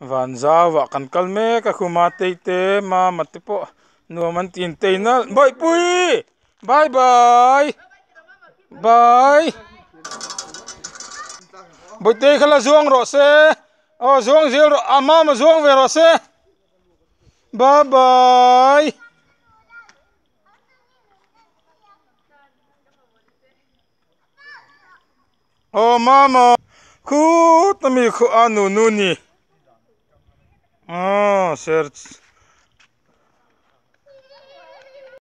van zawa, kan kal me ka khuma te te, ma mate po nuam an tin te na. Bye, pui! Bye bye! Bye! Boi te khala zuang ro se. O, zuang zel ro ama ma zuang ve ro se. Bye bye! O mama khu, tami khu anu nu ni. Ah, Scherz.